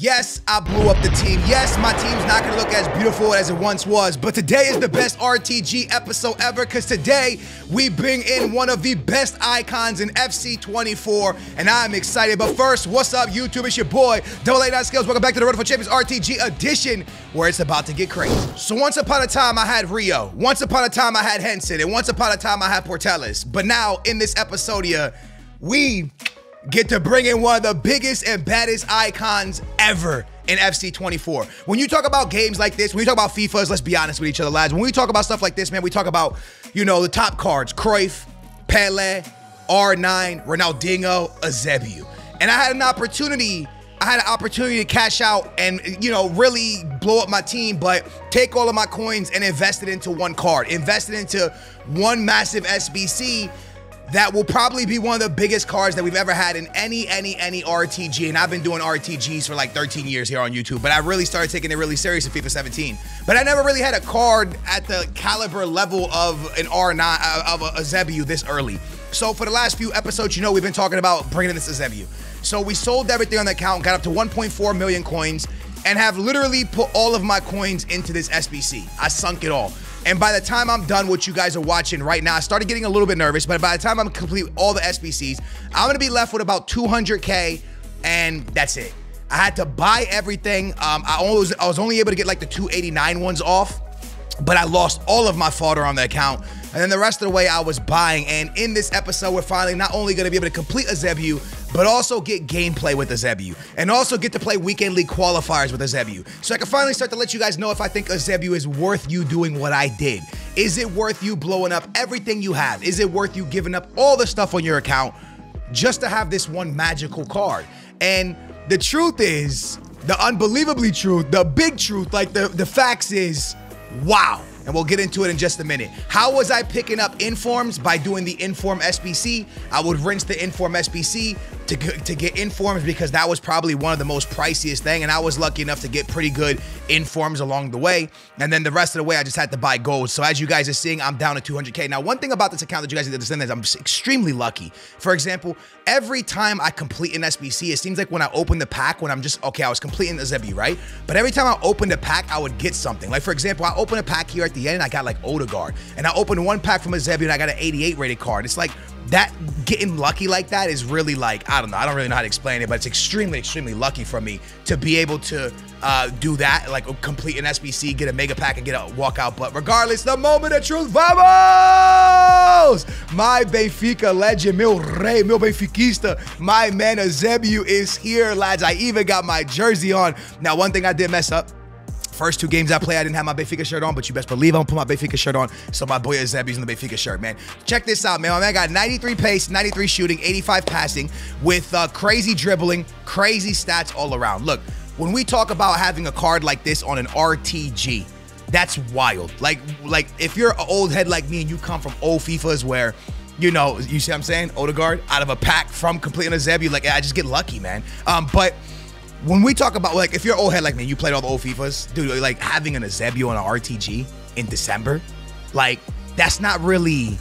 Yes, I blew up the team. Yes, my team's not gonna look as beautiful as it once was, but today is the best RTG episode ever because today we bring in one of the best icons in FC24, and I'm excited. But first, what's up, YouTube? It's your boy, Double A Skills. Welcome back to the Road for Champions RTG edition, where it's about to get crazy. So once upon a time, I had Rio. Once upon a time, I had Henson, and once upon a time, I had Putellas. But now, in this episode here, we get to bring in one of the biggest and baddest icons ever in FC24. When you talk about games like this, when you talk about FIFAs, let's be honest with each other, lads. When we talk about stuff like this, man, we talk about, you know, the top cards, Cruyff, Pele, R9, Ronaldinho, Eusebio. And I had an opportunity, I had an opportunity to cash out and, you know, really blow up my team, but take all of my coins and invest it into one card, invest it into one massive SBC that will probably be one of the biggest cards that we've ever had in any, any, any RTG. And I've been doing RTGs for like 13 years here on YouTube, but I really started taking it really serious in FIFA 17. But I never really had a card at the caliber level of an R9, uh, of a, a Zebu this early. So for the last few episodes, you know, we've been talking about bringing this to Zebu. So we sold everything on the account, got up to 1.4 million coins, and have literally put all of my coins into this SBC. I sunk it all. And by the time I'm done what you guys are watching right now, I started getting a little bit nervous, but by the time I'm complete all the SBCs, I'm gonna be left with about 200K and that's it. I had to buy everything. Um, I, always, I was only able to get like the 289 ones off, but I lost all of my fodder on the account. And then the rest of the way I was buying. And in this episode, we're finally not only going to be able to complete a Zebu, but also get gameplay with a Zebu. And also get to play Weekend League qualifiers with a Zebu. So I can finally start to let you guys know if I think a Zebu is worth you doing what I did. Is it worth you blowing up everything you have? Is it worth you giving up all the stuff on your account just to have this one magical card? And the truth is, the unbelievably truth, the big truth, like the, the facts is, wow and we'll get into it in just a minute. How was I picking up informs? By doing the inform SBC. I would rinse the inform SBC to, to get informs because that was probably one of the most priciest thing. And I was lucky enough to get pretty good informs along the way. And then the rest of the way, I just had to buy gold. So as you guys are seeing, I'm down to 200K. Now, one thing about this account that you guys need to understand is I'm extremely lucky. For example, every time I complete an SBC, it seems like when I open the pack, when I'm just, okay, I was completing a Zebu, right? But every time I opened a pack, I would get something. Like, for example, I opened a pack here at the end and I got like Odegaard. And I opened one pack from a Zebu and I got an 88 rated card. It's like, that getting lucky like that is really like I don't know I don't really know how to explain it but it's extremely extremely lucky for me to be able to uh, do that like complete an SBC get a mega pack and get a walkout. But regardless the moment of truth vamos! My Benfica legend meu rei meu benfiquista my man Eusebio is here lads. I even got my jersey on. Now one thing I did mess up First two games I played, I didn't have my Benfica shirt on, but you best believe I'm gonna put my Benfica shirt on. So my boy Eusebio's in the Benfica shirt, man. Check this out, man. My man got 93 pace, 93 shooting, 85 passing, with uh, crazy dribbling, crazy stats all around. Look, when we talk about having a card like this on an RTG, that's wild. Like, like if you're an old head like me and you come from old FIFAs where you know, you see what I'm saying? Odegaard out of a pack from completing a Zeb, you like, I just get lucky, man. Um, but when we talk about like if you're old head like me, you played all the old FIFAs, dude. Like having an Eusebio on an RTG in December, like that's not really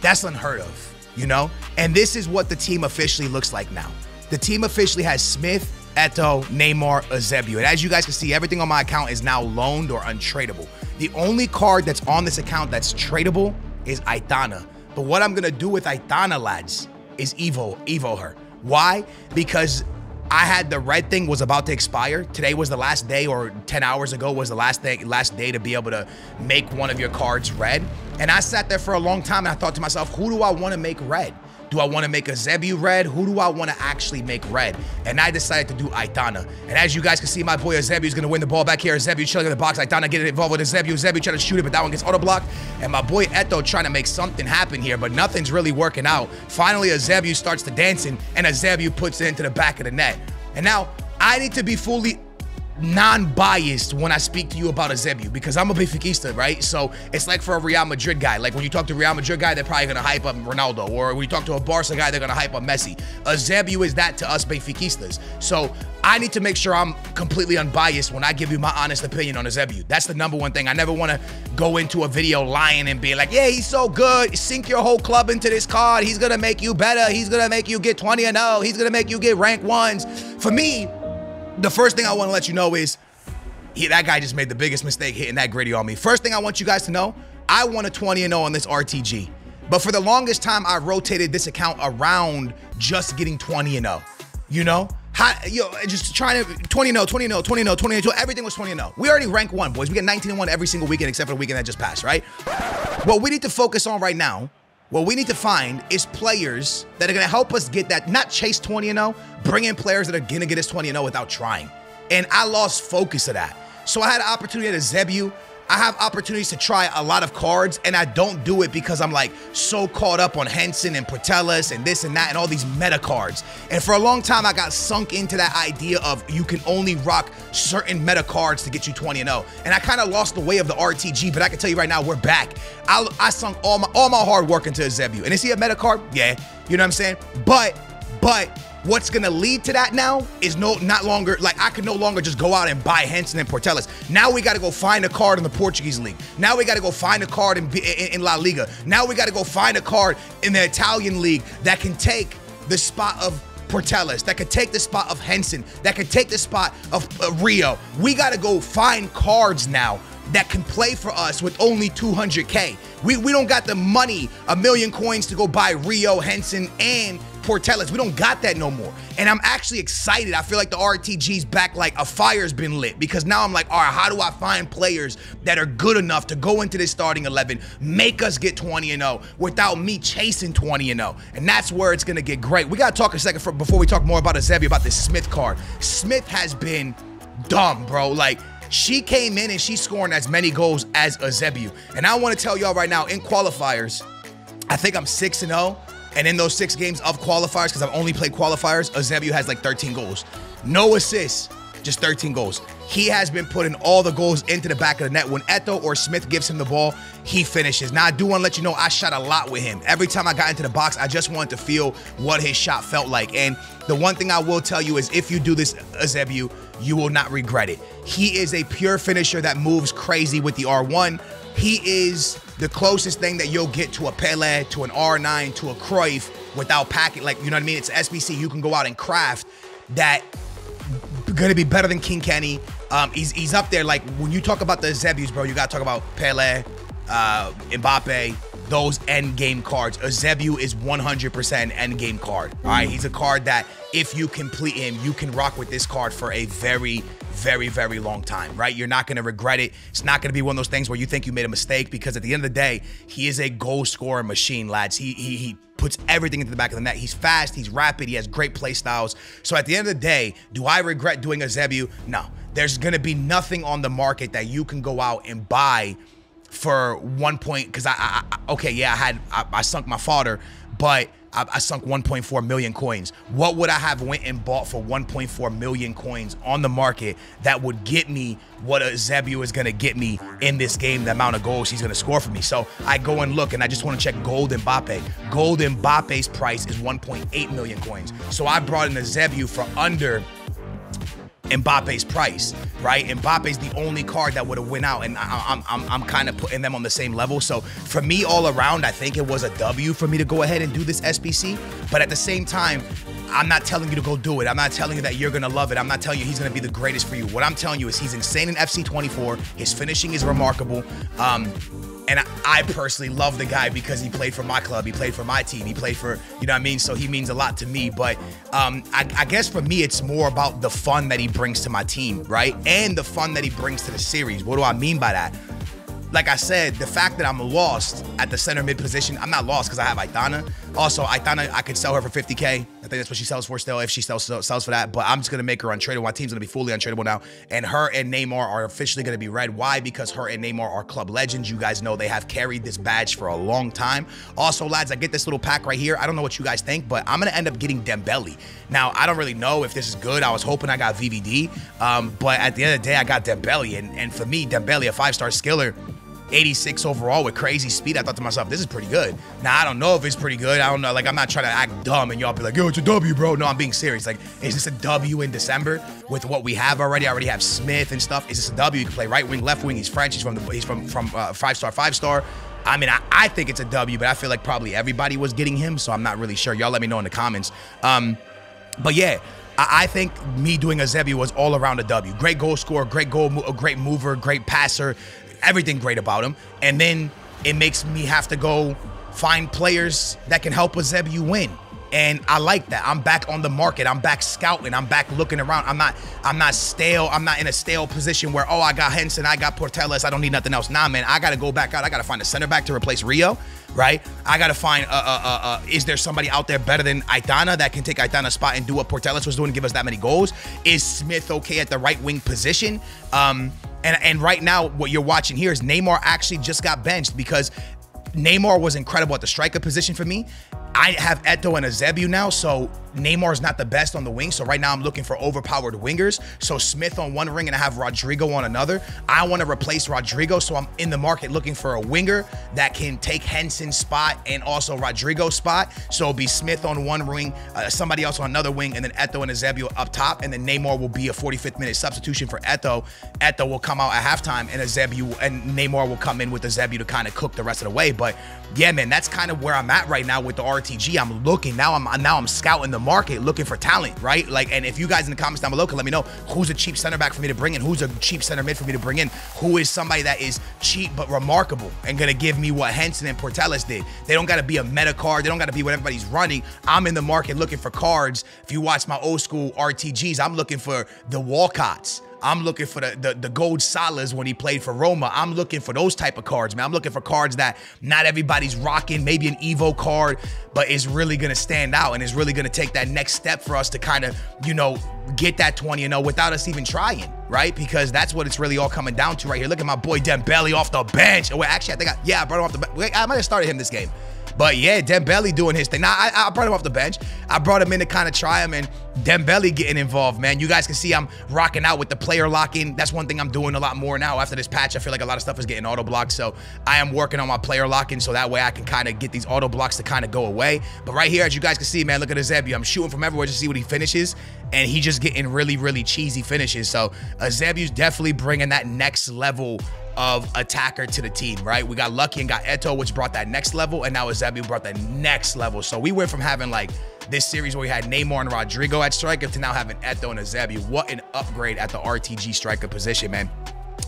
that's unheard of, you know. And this is what the team officially looks like now. The team officially has Smith, Eto'o, Neymar, Eusebio, and as you guys can see, everything on my account is now loaned or untradeable. The only card that's on this account that's tradable is Aitana. But what I'm gonna do with Aitana, lads, is Evo, Evo her. Why? Because I had the red thing was about to expire. Today was the last day, or 10 hours ago was the last day, last day to be able to make one of your cards red. And I sat there for a long time and I thought to myself, who do I want to make red? Do I want to make a Zebu red? Who do I want to actually make red? And I decided to do Aitana. And as you guys can see, my boy Zebu is going to win the ball back here. Zebu chilling in the box. Aitana getting involved with Zebu. Zebu trying to shoot it, but that one gets auto blocked. And my boy Eto'o trying to make something happen here, but nothing's really working out. Finally, Zebu starts to dancing, and Zebu puts it into the back of the net. And now I need to be fully non-biased when I speak to you about Eusebio because I'm a Benfiquista, right? So it's like for a Real Madrid guy. Like when you talk to a Real Madrid guy, they're probably gonna hype up Ronaldo, or when you talk to a Barca guy, they're gonna hype up Messi. Eusebio is that to us Benfiquistas. So I need to make sure I'm completely unbiased when I give you my honest opinion on Eusebio. That's the number one thing. I never want to go into a video lying and being like, yeah, he's so good. Sink your whole club into this card. He's gonna make you better. He's gonna make you get 20 and 0. He's gonna make you get rank ones. For me, the first thing I want to let you know is he, that guy just made the biggest mistake hitting that gritty on me. First thing I want you guys to know, I won a 20 and 0 on this RTG. But for the longest time, I rotated this account around just getting 20 and 0. You know? How, just trying to 20 0, 20 0, 20 0, 20 0. Everything was 20 0. We already rank one, boys. We get 19 1 every single weekend except for the weekend that just passed, right? What we need to focus on right now, what we need to find is players that are going to help us get that, not chase 20 and 0, bring in players that are going to get us 20 and 0 without trying. And I lost focus of that. So I had an opportunity at a Zebu. I have opportunities to try a lot of cards, and I don't do it because I'm like so caught up on Henson and Putellas and this and that and all these meta cards. And for a long time, I got sunk into that idea of you can only rock certain meta cards to get you 20 and 0. And I kind of lost the way of the RTG, but I can tell you right now, we're back. I, I sunk all my all my hard work into a Zebu. And is he a meta card? Yeah, you know what I'm saying? But, but What's gonna lead to that now is no not longer like I can no longer just go out and buy Henson and Putellas. Now we got to go find a card in the Portuguese league. Now we got to go find a card in, in, in La Liga. Now we got to go find a card in the Italian league that can take the spot of Putellas, that could take the spot of Henson, that could take the spot of uh, Rio. We got to go find cards now that can play for us with only 200K. We, we don't got the money, a million coins to go buy Rio, Henson, and Putellas. We don't got that no more. And I'm actually excited. I feel like the RTG's back like a fire's been lit because now I'm like, all right, how do I find players that are good enough to go into this starting 11, make us get 20 and 0 without me chasing 20 and 0? And that's where it's going to get great. We got to talk a second for, before we talk more about Eusebio, about this Smith card. Smith has been dumb, bro. Like, she came in and she's scoring as many goals as Eusebio. And I want to tell y'all right now, in qualifiers, I think I'm 6 and 0. And in those six games of qualifiers, because I've only played qualifiers, Eusebio has like 13 goals. No assists, just 13 goals. He has been putting all the goals into the back of the net. When Eto'o or Smith gives him the ball, he finishes. Now, I do want to let you know I shot a lot with him. Every time I got into the box, I just wanted to feel what his shot felt like. And the one thing I will tell you is if you do this, Eusebio, you will not regret it. He is a pure finisher that moves crazy with the R1. He is the closest thing that you'll get to a Pele, to an R9, to a Cruyff without packing. Like, you know what I mean? It's SBC. You can go out and craft that gonna be better than King Kenny. Um, he's he's up there. Like when you talk about the Zebus, bro, you gotta talk about Pele, uh, Mbappe, those end game cards. Eusebio is 100% end game card. All right, he's a card that if you complete him, you can rock with this card for a very, very, very long time, right? You're not going to regret it. It's not going to be one of those things where you think you made a mistake because at the end of the day, he is a goal scorer machine, lads. He he he puts everything into the back of the net. He's fast, he's rapid, he has great play styles. So at the end of the day, do I regret doing a Zebu? No. There's going to be nothing on the market that you can go out and buy for one point because I, I, I, okay yeah I had I, I sunk my fodder but I, I, sunk 1.4 million coins. What would I have went and bought for 1.4 million coins on the market that would get me what a Zebu is gonna get me in this game, the amount of goals he's gonna score for me. So I go and look and I just want to check Gold Mbappe. Gold Mbappe's price is 1.8 million coins. So I brought in a Zebu for under Mbappe's price, right? Mbappe's the only card that would have went out, and I, am I'm, I'm kind of putting them on the same level. So for me, all around, I think it was a W for me to go ahead and do this SBC. But at the same time, I'm not telling you to go do it. I'm not telling you that you're gonna love it. I'm not telling you he's gonna be the greatest for you. What I'm telling you is he's insane in FC 24. His finishing is remarkable. Um, and I personally love the guy because he played for my club. He played for my team. He played for, you know what I mean? So he means a lot to me. But um, I, I, guess for me, it's more about the fun that he brings to my team, right? And the fun that he brings to the series. What do I mean by that? like I said, the fact that I'm lost at the center mid position, I'm not lost because I have Aitana. Also, Aitana, I could sell her for 50K. Think that's what she sells for still, if she sells, sells for that. But I'm just going to make her untradeable. My team's going to be fully untradeable now. And her and Neymar are officially going to be red. Why? Because her and Neymar are club legends. You guys know they have carried this badge for a long time. Also, lads, I get this little pack right here. I don't know what you guys think, but I'm going to end up getting Dembele. Now, I don't really know if this is good. I was hoping I got VVD. Um, but at the end of the day, I got Dembele. And, and for me, Dembele, a five-star skiller, 86 overall with crazy speed. I thought to myself, this is pretty good. Now, I don't know if it's pretty good. I don't know. Like, I'm not trying to act dumb and y'all be like, yo, it's a W, bro. No, I'm being serious. Like, is this a W in December with what we have already? I already have Smith and stuff. Is this a W? You can play right wing, left wing. He's French. He's from the, he's from, from uh, five star, five star. I mean, I, I think it's a W, but I feel like probably everybody was getting him. So I'm not really sure. Y'all let me know in the comments. Um, but yeah, I, I think me doing Eusebio was all around a W. Great goal scorer, great goal, a great mover, great passer, everything great about him. And then it makes me have to go find players that can help Eusebio win. And I like that. I'm back on the market. I'm back scouting. I'm back looking around. I'm not I'm not stale. I'm not in a stale position where, oh, I got Henson, I got Putellas, I don't need nothing else. Nah, man, I gotta go back out. I gotta find a center back to replace Rio, right? I gotta find uh uh uh, uh is there somebody out there better than Aitana that can take Aitana's spot and do what Putellas was doing to give us that many goals? Is Smith okay at the right wing position? Um and, and right now, what you're watching here is Neymar actually just got benched because Neymar was incredible at the striker position for me. I have Eto'o and Eusebio now, so Neymar's not the best on the wing. So right now I'm looking for overpowered wingers. So Smith on one ring and I have Rodrigo on another. I want to replace Rodrigo, so I'm in the market looking for a winger that can take Henson's spot and also Rodrigo's spot. So it'll be Smith on one ring, uh, somebody else on another wing, and then Eto'o and Eusebio up top. And then Neymar will be a 45th minute substitution for Eto'o. Eto'o will come out at halftime and Eusebio and Neymar will come in with Eusebio to kind of cook the rest of the way. But yeah, man, that's kind of where I'm at right now with the RTG. I'm looking now. I'm now I'm scouting the market, looking for talent, right? Like, and if you guys in the comments down below can let me know who's a cheap center back for me to bring in, who's a cheap center mid for me to bring in, who is somebody that is cheap but remarkable and gonna give me what Henson and Putellas did. They don't gotta be a meta card. They don't gotta be what everybody's running. I'm in the market looking for cards. If you watch my old school RTGs, I'm looking for the Walcotts. I'm looking for the, the, the gold Salas when he played for Roma. I'm looking for those type of cards, man. I'm looking for cards that not everybody's rocking, maybe an Evo card, but is really gonna stand out and is really gonna take that next step for us to kind of, you know, get that 20 and 0 without us even trying, right? Because that's what it's really all coming down to right here. Look at my boy Dembele off the bench. Oh, wait, actually, I think I, yeah, I brought him off the bench. I might have started him this game. But yeah, Dembele doing his thing. Now I, I brought him off the bench. I brought him in to kind of try him, and Dembele getting involved, man. You guys can see I'm rocking out with the player locking. That's one thing I'm doing a lot more now. After this patch, I feel like a lot of stuff is getting auto blocked. So I am working on my player locking so that way I can kind of get these auto blocks to kind of go away. But right here, as you guys can see, man, look at Eusebio. I'm shooting from everywhere to see what he finishes, and he just getting really, really cheesy finishes. So Eusebio's definitely bringing that next level of attacker to the team, right? We got lucky and got Eto'o, which brought that next level, and now Eusebio brought the next level. So we went from having like this series where we had Neymar and Rodrigo at striker to now having Eto'o and Eusebio. What an upgrade at the RTG striker position, man.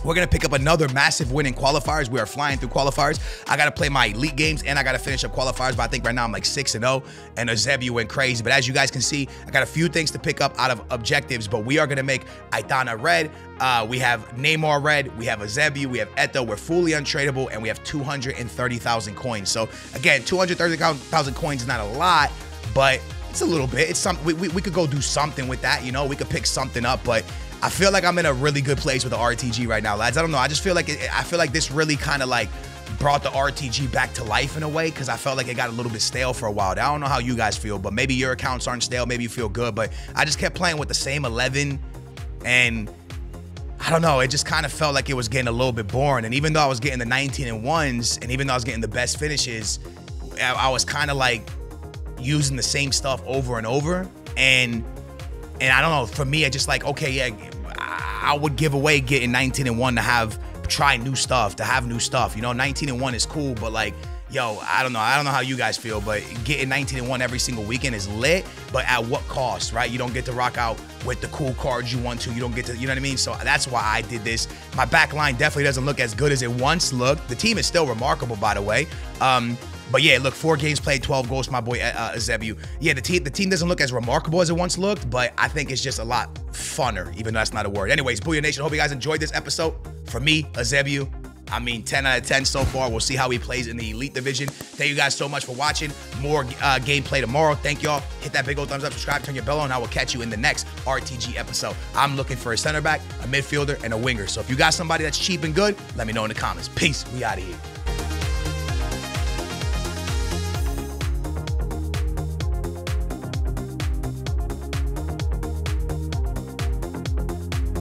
We're to pick up another massive win in qualifiers. We are flying through qualifiers. I got to play my elite games and I got to finish up qualifiers. But I think right now I'm like 6 and 0 and Eusebio went crazy. But as you guys can see, I got a few things to pick up out of objectives. But we are to make Aitana red. Uh, we have Neymar red. We have Eusebio. We have Eto'o. We're fully untradeable and we have 230,000 coins. So again, 230,000 coins is not a lot, but it's a little bit. It's some we, we, we could go do something with that. You know, we could pick something up, but I feel like I'm in a really good place with the RTG right now, lads. I don't know. I just feel like it, I feel like this really kind of like brought the RTG back to life in a way because I felt like it got a little bit stale for a while. I don't know how you guys feel, but maybe your accounts aren't stale. Maybe you feel good, but I just kept playing with the same 11 and I don't know. It just kind of felt like it was getting a little bit boring. And even though I was getting the 19 and ones, and even though I was getting the best finishes, I, I was kind of like using the same stuff over and over. And and I don't know. For me, I just like okay, yeah, I would give away getting 19 and 1 to have try new stuff, to have new stuff. You know, 19 and 1 is cool, but like yo, I don't know. I don't know how you guys feel, but getting 19 and 1 every single weekend is lit, but at what cost, right? You don't get to rock out with the cool cards you want to. You don't get to, you know what I mean? So that's why I did this. My back line definitely doesn't look as good as it once looked. The team is still remarkable, by the way. Um, but yeah, look, four games played, 12 goals, my boy uh, Zebu. Yeah, the team the team doesn't look as remarkable as it once looked, but I think it's just a lot funner, even though that's not a word. Anyways, Booyah Nation, hope you guys enjoyed this episode. For me, Eusebio, I mean, 10 out of 10 so far. We'll see how he plays in the Elite Division. Thank you guys so much for watching. More uh, gameplay tomorrow. Thank y'all. Hit that big old thumbs up, subscribe, turn your bell on. And I will catch you in the next RTG episode. I'm looking for a center back, a midfielder, and a winger. So if you got somebody that's cheap and good, let me know in the comments. Peace. We out of here.